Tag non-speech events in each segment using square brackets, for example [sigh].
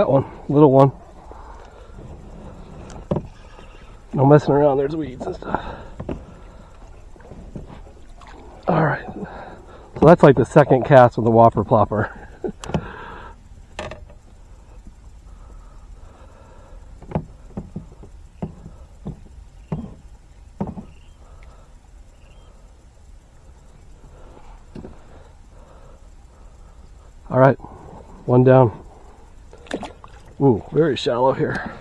got one, little one. No messing around, there's weeds and stuff. Alright, so that's like the second cast with the whopper plopper. [laughs] All right, one down. Ooh, very shallow here.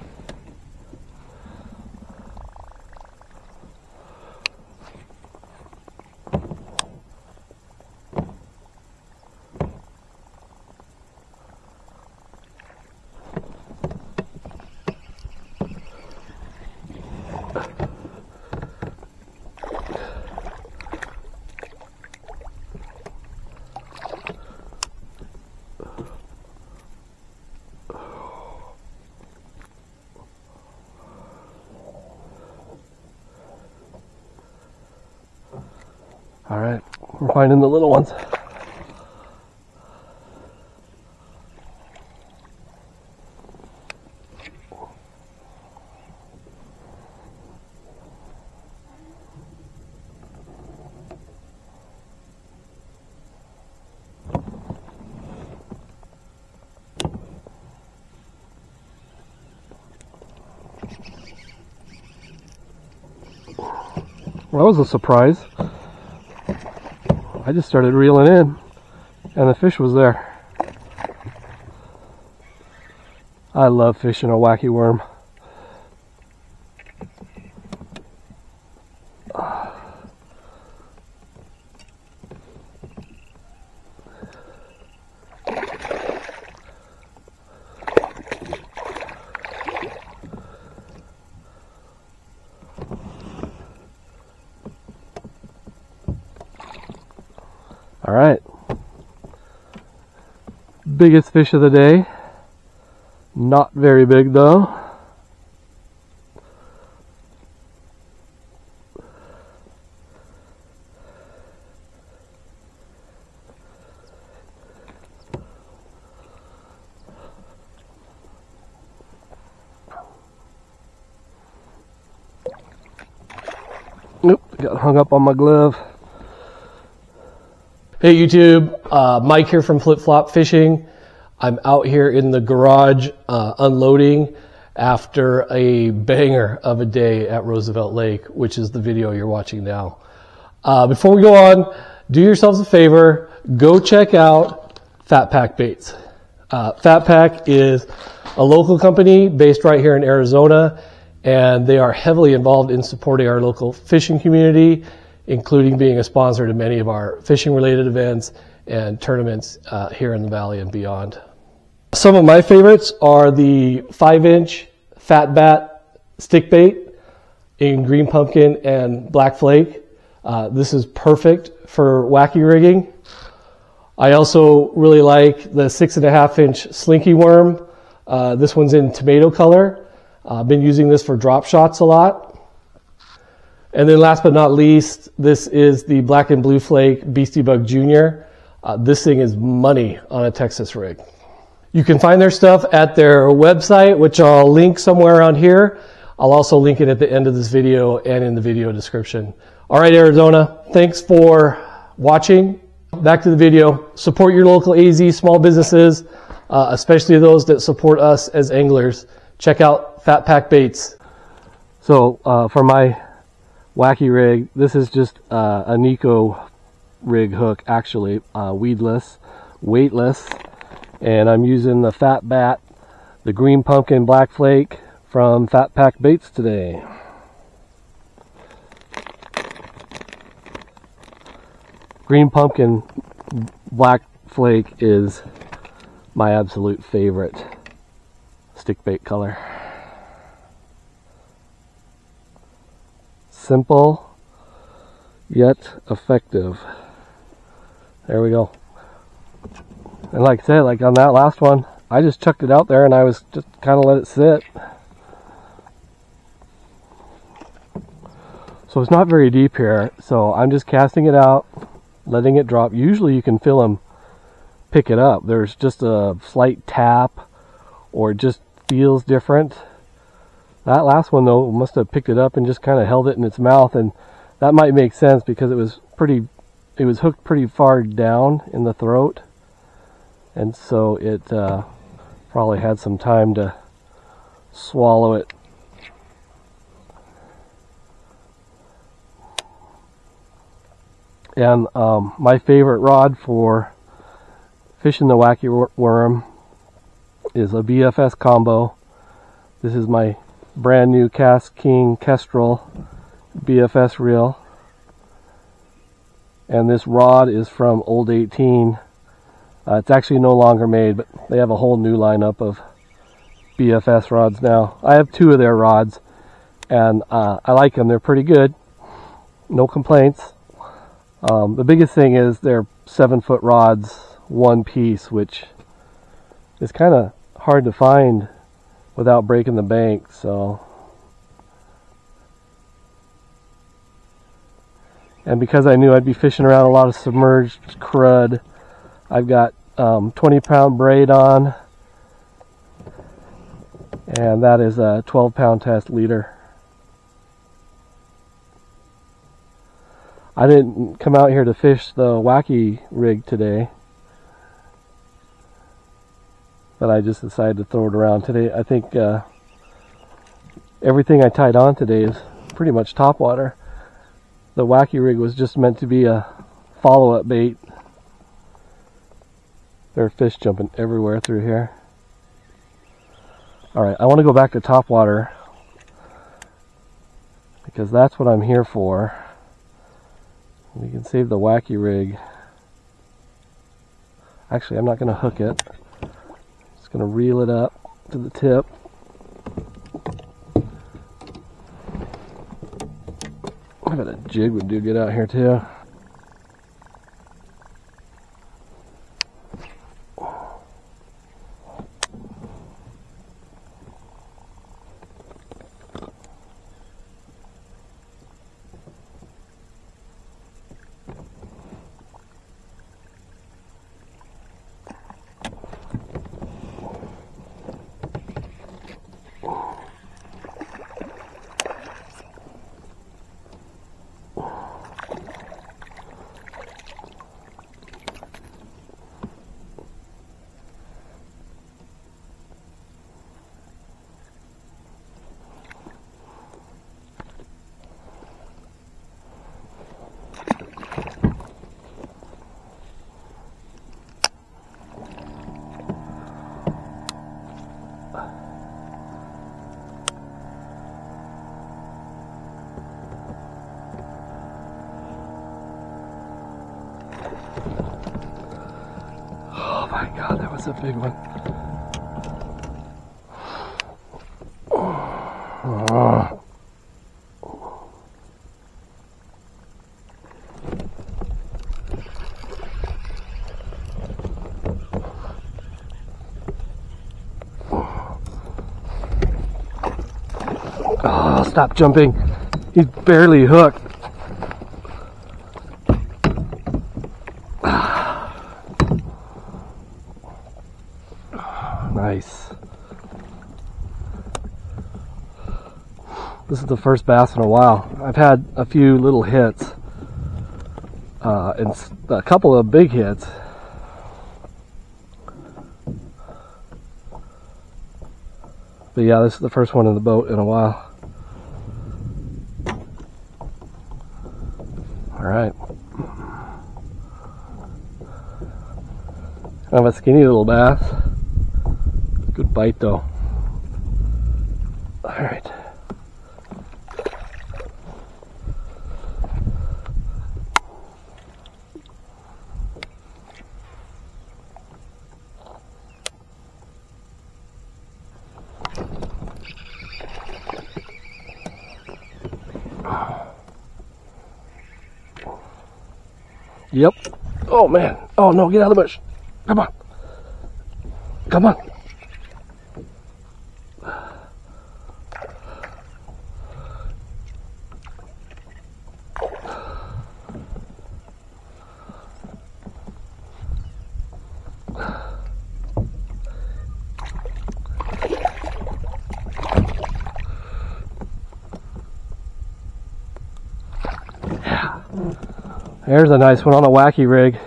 All right, we're finding the little ones. That was a surprise. I just started reeling in and the fish was there. I love fishing a wacky worm. All right. Biggest fish of the day. Not very big though. Nope, got hung up on my glove. Hey YouTube, uh, Mike here from Flip Flop Fishing. I'm out here in the garage uh, unloading after a banger of a day at Roosevelt Lake, which is the video you're watching now. Uh, before we go on, do yourselves a favor, go check out Phat Pak Baits. Uh, Phat Pak is a local company based right here in Arizona, and they are heavily involved in supporting our local fishing community including being a sponsor to many of our fishing related events and tournaments uh, here in the valley and beyond. Some of my favorites are the 5 inch Phat Bat stick bait in green pumpkin and black flake. Uh, this is perfect for wacky rigging. I also really like the six and a half inch slinky worm. Uh, this one's in tomato color. I've been using this for drop shots a lot. And then last but not least, this is the Black and Blue Flake Beasty Bug Jr. Uh, this thing is money on a Texas rig. You can find their stuff at their website, which I'll link somewhere around here. I'll also link it at the end of this video and in the video description. All right, Arizona, thanks for watching. Back to the video. Support your local AZ small businesses, uh, especially those that support us as anglers. Check out Phat Pak Baits. So uh, for my wacky rig. This is just uh, a Neko rig hook, actually, uh, weedless, weightless, and I'm using the Phat Bat, the Green Pumpkin Black Flake from Phat Pak Baits today. Green Pumpkin Black Flake is my absolute favorite stick bait color. simple yet effective. There we go. And like I said, like on that last one, I just chucked it out there and I was just kind of let it sit. So it's not very deep here. So I'm just casting it out, letting it drop. Usually you can feel them pick it up. There's just a slight tap or it just feels different. That last one though must have picked it up and just kind of held it in its mouth and that might make sense because it was pretty it was hooked pretty far down in the throat and so it uh, probably had some time to swallow it and um, my favorite rod for fishing the wacky worm is a BFS combo this is my brand new Cast King Kestrel BFS reel. And this rod is from Old 18. Uh, it's actually no longer made, but they have a whole new lineup of BFS rods now. I have two of their rods, and uh, I like them. They're pretty good. No complaints. Um, the biggest thing is they're seven foot rods, one piece, which is kind of hard to find without breaking the bank. So and because I knew I'd be fishing around a lot of submerged crud, I've got um, 20 pound braid on, and that is a 12 pound test leader. I didn't come out here to fish the wacky rig today, but I just decided to throw it around today. I think uh, everything I tied on today is pretty much topwater the wacky rig was just meant to be a follow-up bait. There are fish jumping everywhere through here. Alright, I want to go back to top water because that's what I'm here for. We can save the wacky rig. Actually, I'm not going to hook it. I'm just going to reel it up to the tip. I bet a jig would do good out here too. Oh, That's a big one. Oh. Oh, stop jumping. He's barely hooked. Nice. This is the first bass in a while. I've had a few little hits uh, and a couple of big hits. But yeah, this is the first one in the boat in a while. All right. Kind of a skinny little bass. Good bite though. no, get out of the bush. Come on. Come on. There's a nice one on a wacky rig.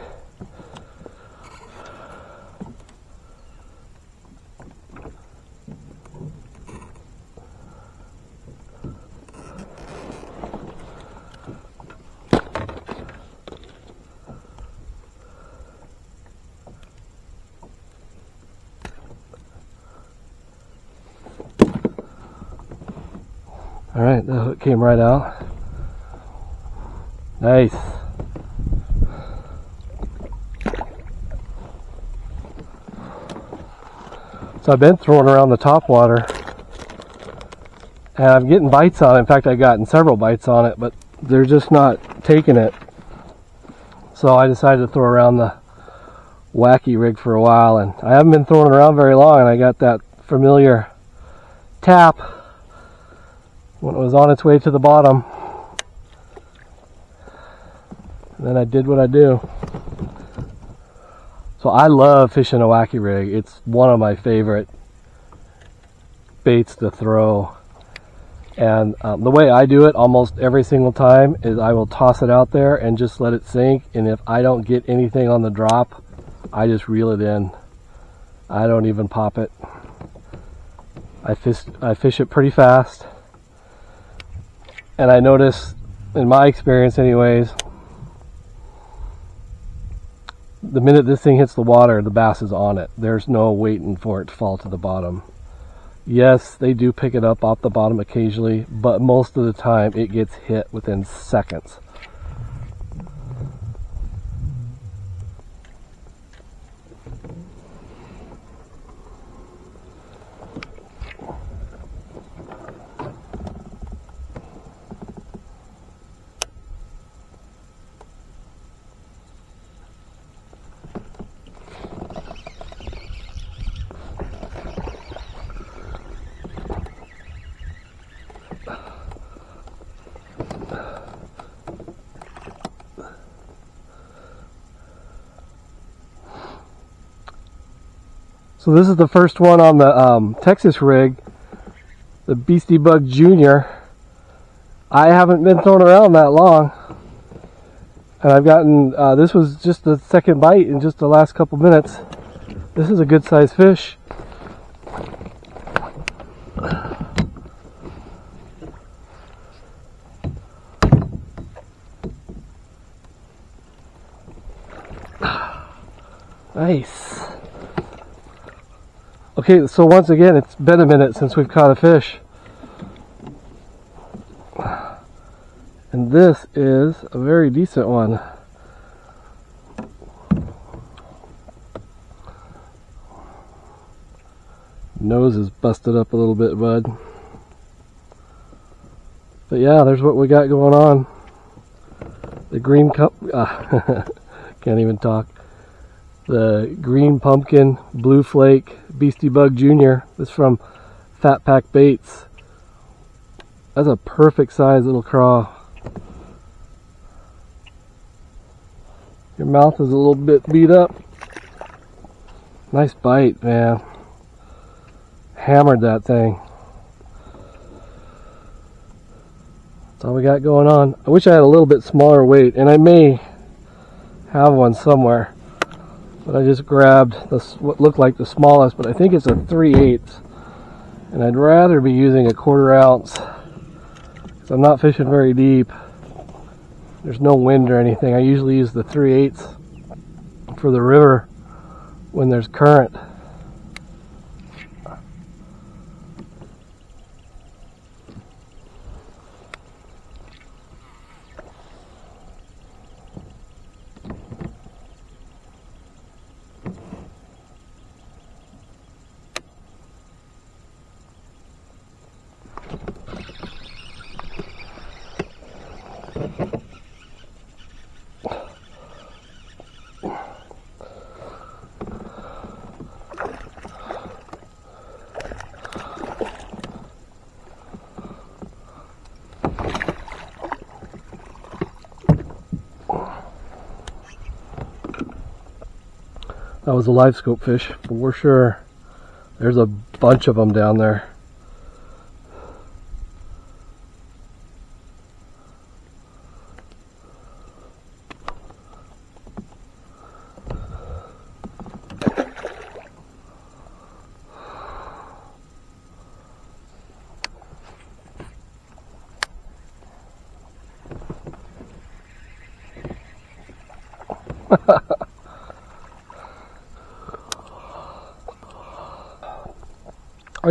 Came right out. Nice. So I've been throwing around the top water and I'm getting bites on it. In fact, I've gotten several bites on it, but they're just not taking it. So I decided to throw around the wacky rig for a while and I haven't been throwing around very long and I got that familiar tap when it was on its way to the bottom. And then I did what I do. So I love fishing a wacky rig. It's one of my favorite baits to throw. And um, the way I do it almost every single time is I will toss it out there and just let it sink. And if I don't get anything on the drop, I just reel it in. I don't even pop it. I fish, I fish it pretty fast. And I notice, in my experience anyways, the minute this thing hits the water, the bass is on it. There's no waiting for it to fall to the bottom. Yes, they do pick it up off the bottom occasionally, but most of the time it gets hit within seconds. So this is the first one on the um, Texas rig, the Beasty Bug Junior. I haven't been thrown around that long. And I've gotten, uh, this was just the second bite in just the last couple minutes. This is a good sized fish. Nice. Okay, so once again, it's been a minute since we've caught a fish. And this is a very decent one. Nose is busted up a little bit, bud. But yeah, there's what we got going on. The green cup, uh, [laughs] can't even talk the green pumpkin blue flake beasty bug junior this from Phat Pak baits. That's a perfect size little craw. Your mouth is a little bit beat up. Nice bite man. Hammered that thing. That's all we got going on. I wish I had a little bit smaller weight and I may have one somewhere but I just grabbed this what looked like the smallest but I think it's a 3 8 and I'd rather be using a quarter ounce because I'm not fishing very deep. There's no wind or anything. I usually use the 3 8 for the river when there's current That was a live scope fish for sure. There's a bunch of them down there.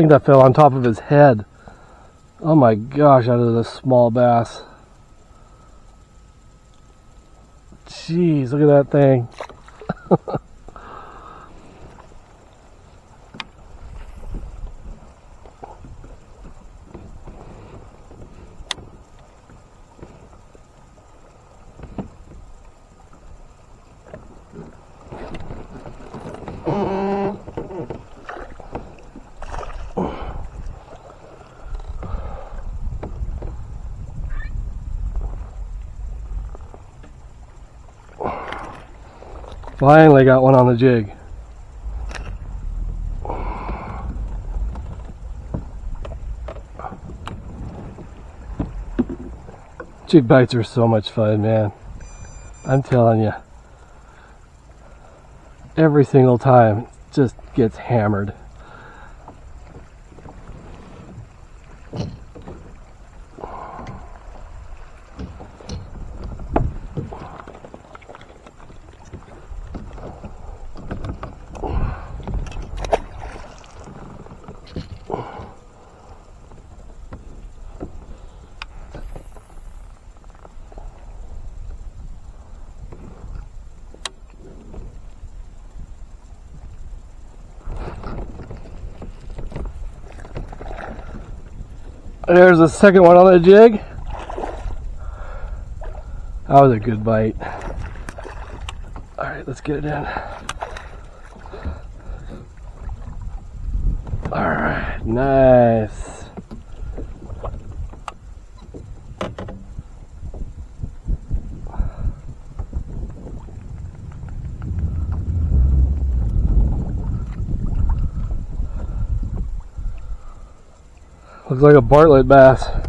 That fell on top of his head. Oh my gosh, out of this small bass. Jeez, look at that thing. Finally got one on the jig. Jig bites are so much fun, man. I'm telling you. Every single time, it just gets hammered. There's the second one on the jig. That was a good bite. All right, let's get it in. All right, nice. Looks like a Bartlett bass.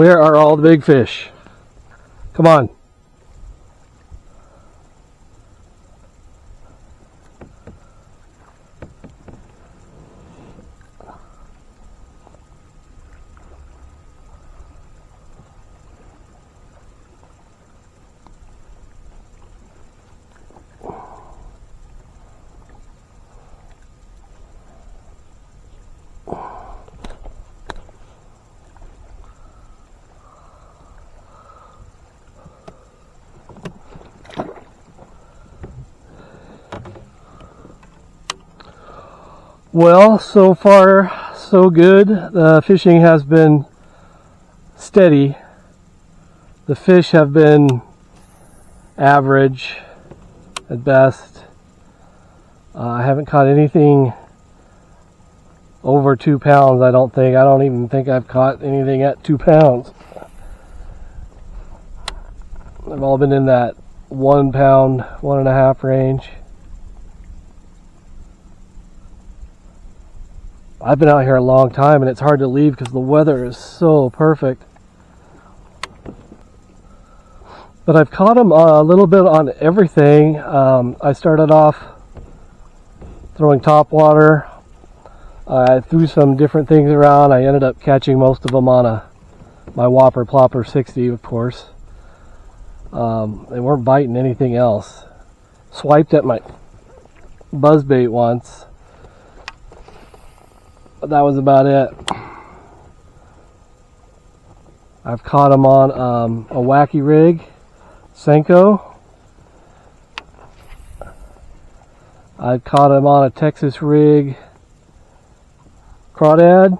Where are all the big fish? Come on. Well, so far so good. The fishing has been steady. The fish have been average at best. Uh, I haven't caught anything over two pounds, I don't think. I don't even think I've caught anything at two pounds. They've all been in that one pound, one and a half range. I've been out here a long time and it's hard to leave because the weather is so perfect. But I've caught them a little bit on everything. Um, I started off throwing top water. I threw some different things around. I ended up catching most of them on a my Whopper Plopper 60, of course. Um, they weren't biting anything else. Swiped at my buzzbait once but that was about it. I've caught them on um, a wacky rig, Senko. I've caught them on a Texas rig, crawdad.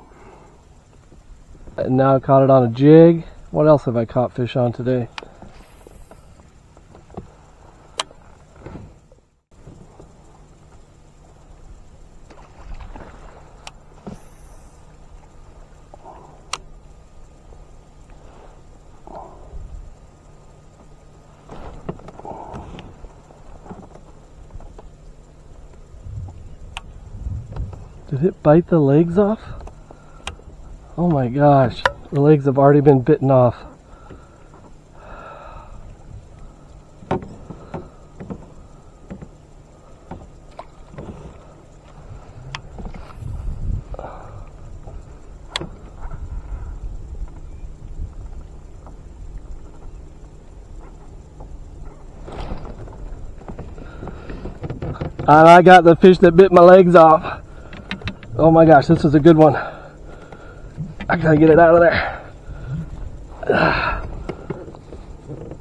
And now I caught it on a jig. What else have I caught fish on today? Bite the legs off? Oh my gosh, the legs have already been bitten off. And I got the fish that bit my legs off. Oh my gosh, this is a good one. I gotta get it out of there. [sighs]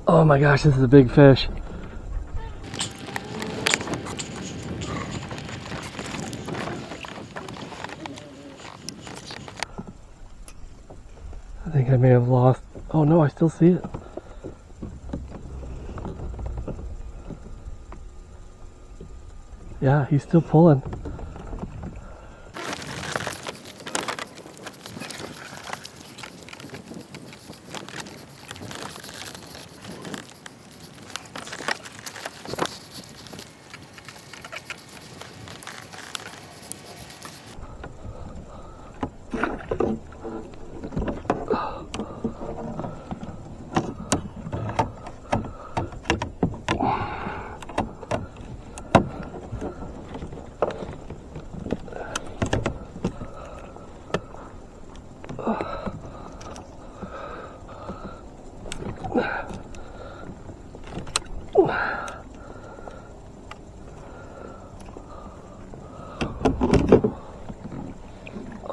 Oh my gosh, this is a big fish. I think I may have lost. Oh no, I still see it. Yeah, he's still pulling.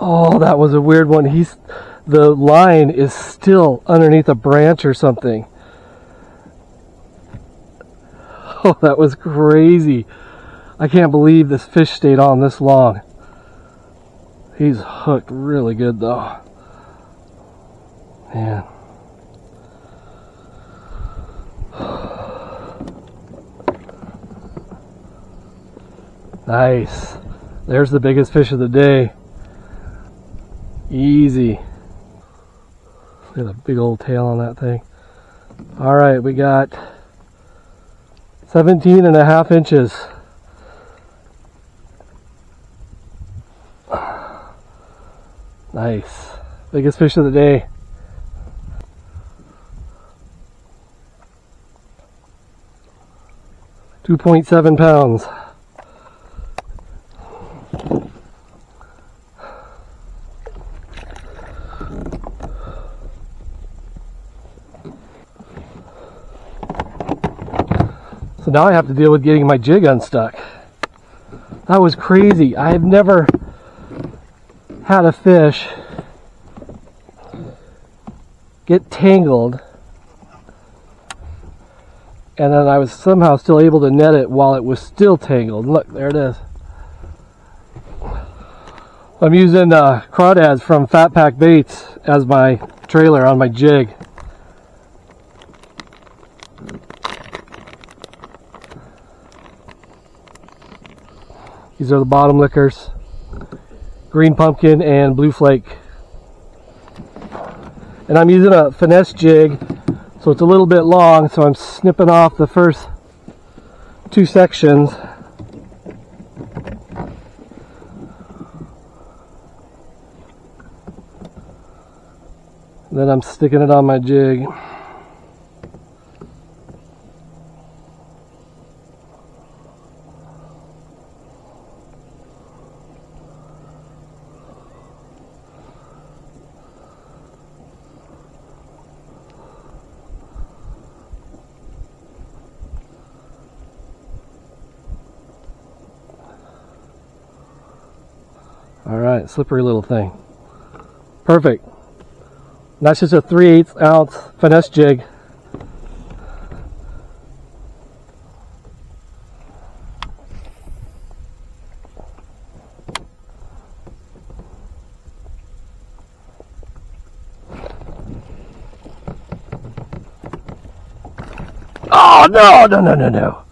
Oh, that was a weird one. He's the line is still underneath a branch or something. [laughs] Oh, that was crazy. I can't believe this fish stayed on this long. He's hooked really good though. Man. [sighs] Nice. There's the biggest fish of the day. Easy. Look at the big old tail on that thing. All right, we got 17 and a half inches. Nice. Biggest fish of the day. Two point seven pounds. So now I have to deal with getting my jig unstuck. That was crazy. I've never had a fish get tangled and then I was somehow still able to net it while it was still tangled. Look, there it is. I'm using uh, crawdads from Phat Pak Baits as my trailer on my jig. These are the bottom lickers. Green pumpkin and blue flake. And I'm using a finesse jig, so it's a little bit long, so I'm snipping off the first two sections. Then I'm sticking it on my jig. All right, slippery little thing. Perfect. That's just a 3 8 ounce finesse jig. Oh no, no, no, no, no.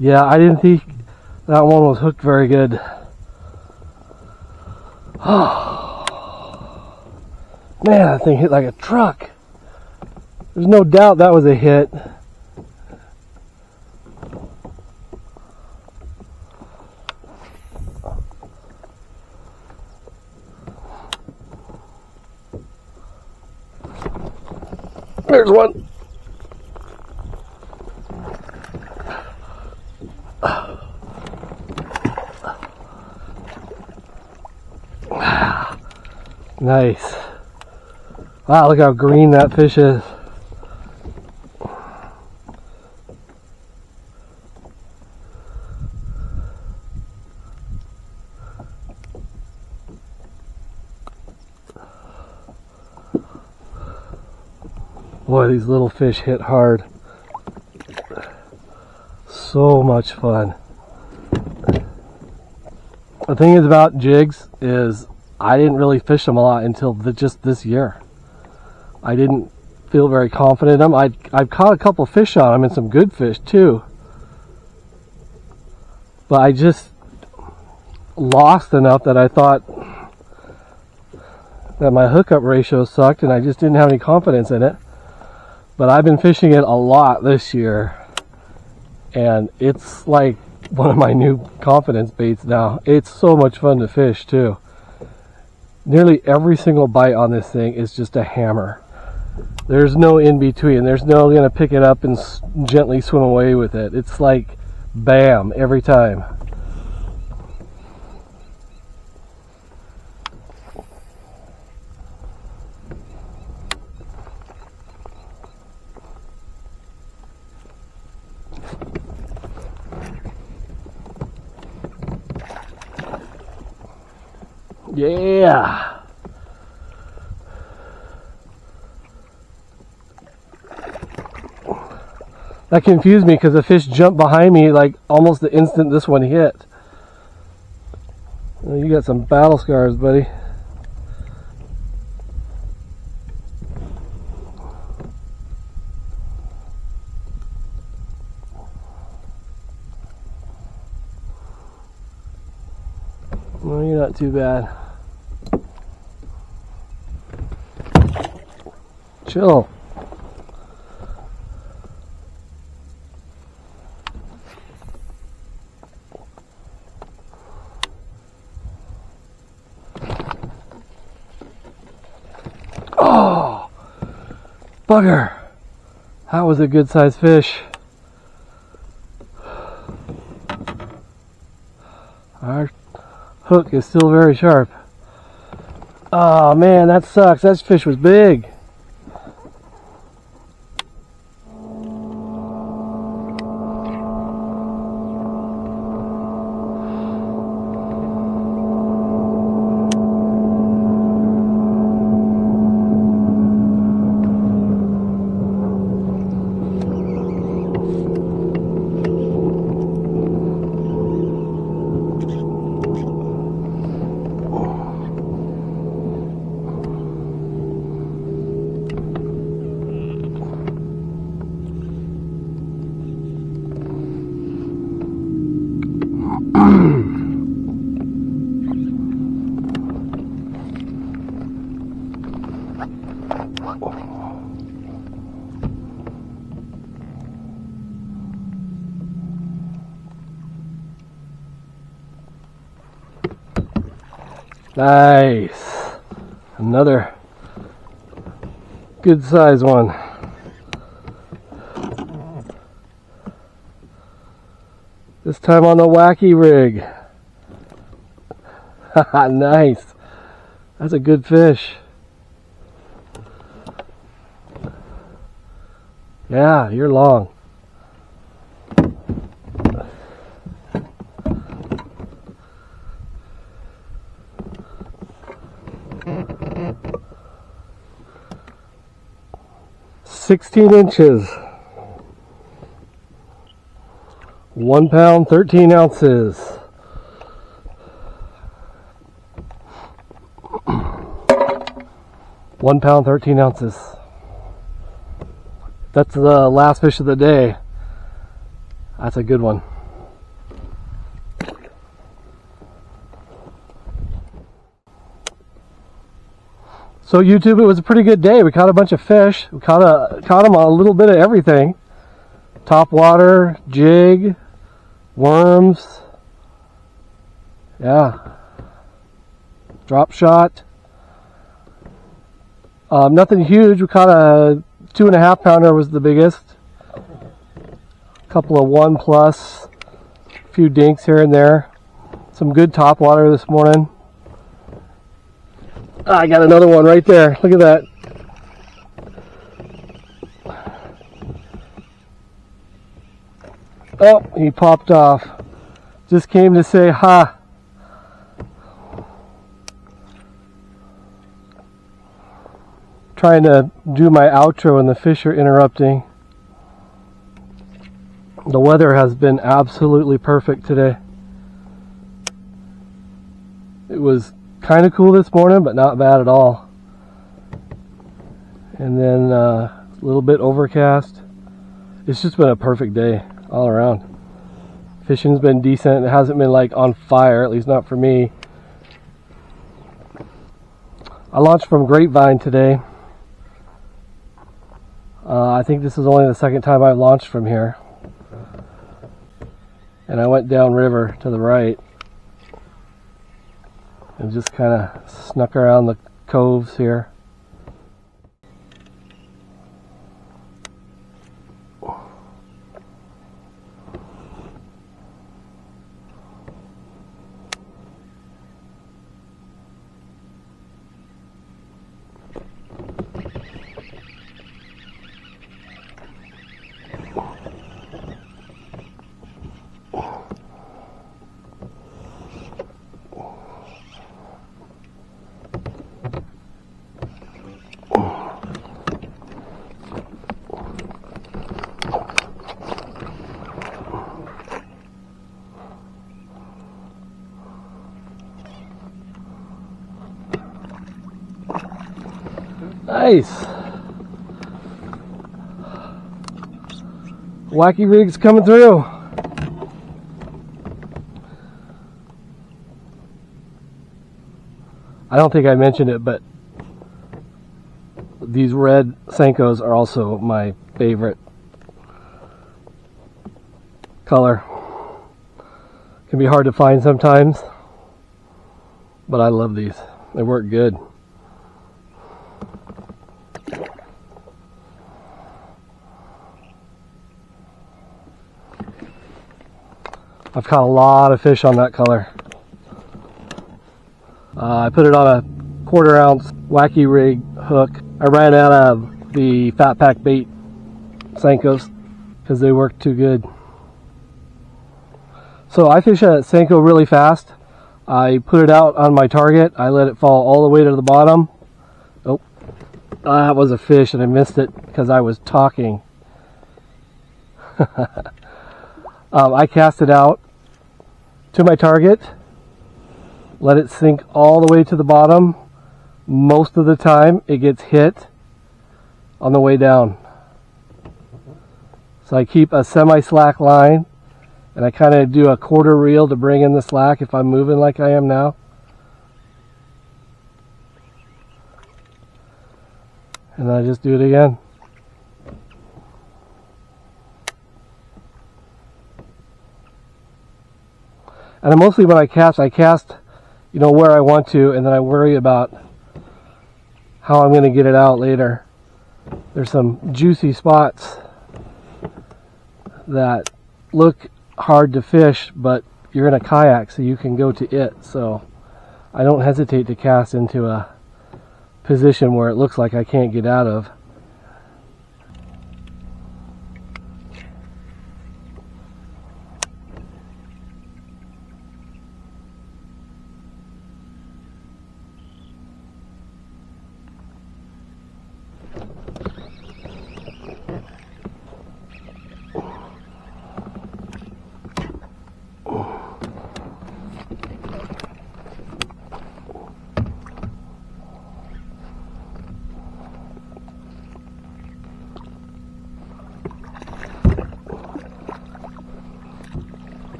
Yeah, I didn't think that one was hooked very good. [sighs] Man, that thing hit like a truck. There's no doubt that was a hit. There's one. Nice. Wow, look how green that fish is. Boy, these little fish hit hard. So much fun. The thing is about jigs is I didn't really fish them a lot until the, just this year. I didn't feel very confident in them. I I've caught a couple fish on them and some good fish too. But I just lost enough that I thought that my hookup ratio sucked and I just didn't have any confidence in it. But I've been fishing it a lot this year and it's like one of my new confidence baits now. It's so much fun to fish too. Nearly every single bite on this thing is just a hammer. There's no in between. There's no gonna pick it up and gently swim away with it. It's like bam every time. Yeah. That confused me because the fish jumped behind me like almost the instant this one hit. you got some battle scars, buddy. No, you're not too bad. Chill. Oh, bugger. That was a good sized fish. Our hook is still very sharp. Oh man, that sucks. That fish was big. Nice. Another good size one. This time on the wacky rig. [laughs] nice. That's a good fish. Yeah, you're long. Sixteen inches. One pound, 13 ounces. [clears throat] One pound, 13 ounces. That's the last fish of the day. That's a good one. So YouTube, it was a pretty good day. We caught a bunch of fish. We caught a caught them on a little bit of everything. Top water, jig, worms. Yeah. Drop shot. Um, nothing huge. We caught a two and a half pounder was the biggest. A couple of one plus, a few dinks here and there. Some good top water this morning. Ah, I got another one right there. Look at that. Oh, he popped off. Just came to say ha. Trying to do my outro and the fish are interrupting. The weather has been absolutely perfect today. It was kind of cool this morning, but not bad at all. And then uh, a little bit overcast. It's just been a perfect day all around. Fishing's been decent. It hasn't been like on fire, at least not for me. I launched from Grapevine today. Uh, I think this is only the second time I've launched from here. And I went downriver to the right and just kind of snuck around the coves here. Nice. Wacky rigs coming through. I don't think I mentioned it, but these red Senkos are also my favorite color. Can be hard to find sometimes, but I love these. They work good. I've caught a lot of fish on that color. Uh, I put it on a quarter ounce wacky rig hook. I ran out of the Phat Pak bait Senkos because they work too good. So I fish a Senko really fast. I put it out on my target. I let it fall all the way to the bottom. Oh, that was a fish and I missed it because I was talking. [laughs] um, I cast it out to my target, let it sink all the way to the bottom. Most of the time it gets hit on the way down. So I keep a semi-slack line and I kind of do a quarter reel to bring in the slack if I'm moving like I am now. And then I just do it again. And mostly when I cast, I cast, you know, where I want to, and then I worry about how I'm going to get it out later. There's some juicy spots that look hard to fish, but you're in a kayak, so you can go to it. So I don't hesitate to cast into a position where it looks like I can't get out of.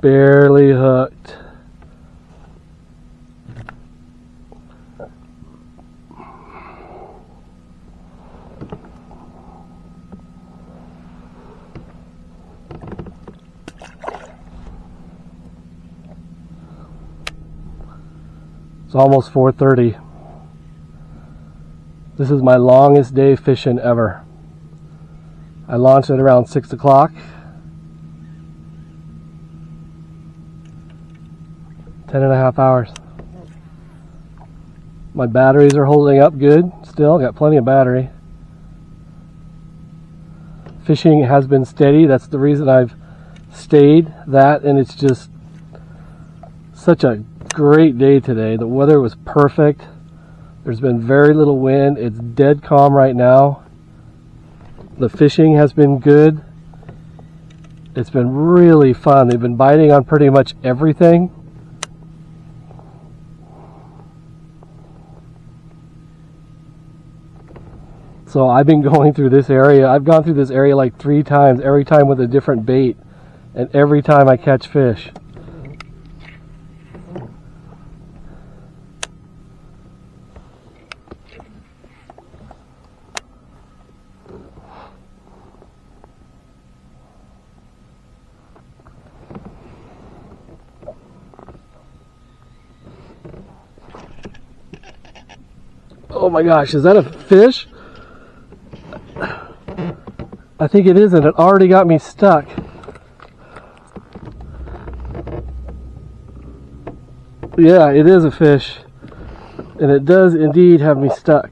barely hooked. It's almost 4.30. This is my longest day fishing ever. I launched at around 6 o'clock. Ten and a half hours. My batteries are holding up good still, got plenty of battery. Fishing has been steady, that's the reason I've stayed that and it's just such a great day today. The weather was perfect. There's been very little wind. It's dead calm right now. The fishing has been good. It's been really fun. They've been biting on pretty much everything. So I've been [laughs] going through this area. I've gone through this area like three times, every time with a different bait, and every time I catch fish. Oh my gosh, is that a fish? I think it isn't. it already got me stuck. Yeah, it is a fish, and it does indeed have me stuck.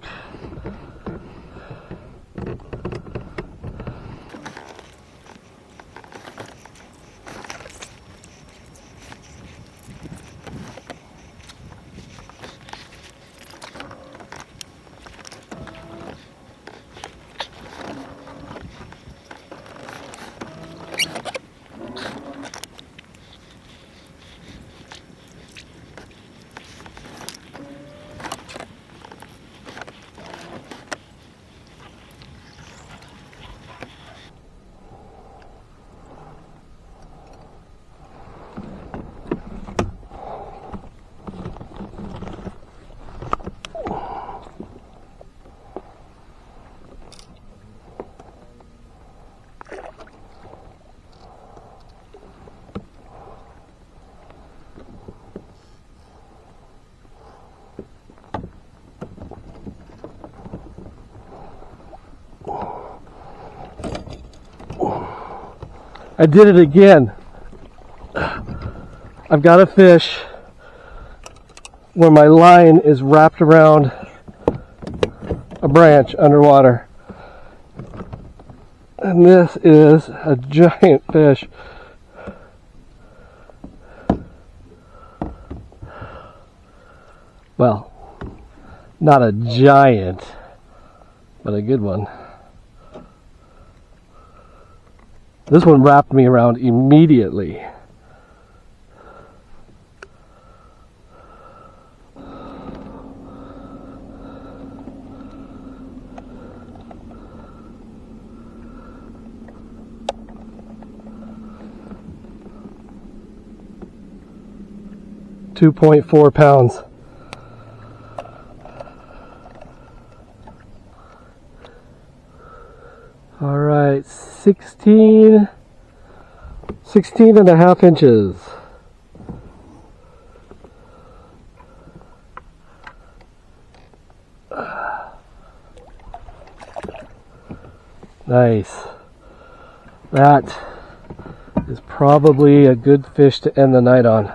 I did it again. I've got a fish where my line is wrapped around a branch underwater. And this is a giant fish. Well, not a giant, but a good one. This one wrapped me around immediately. Two point four pounds. All right, 16, 16 and a half inches. Nice. That is probably a good fish to end the night on.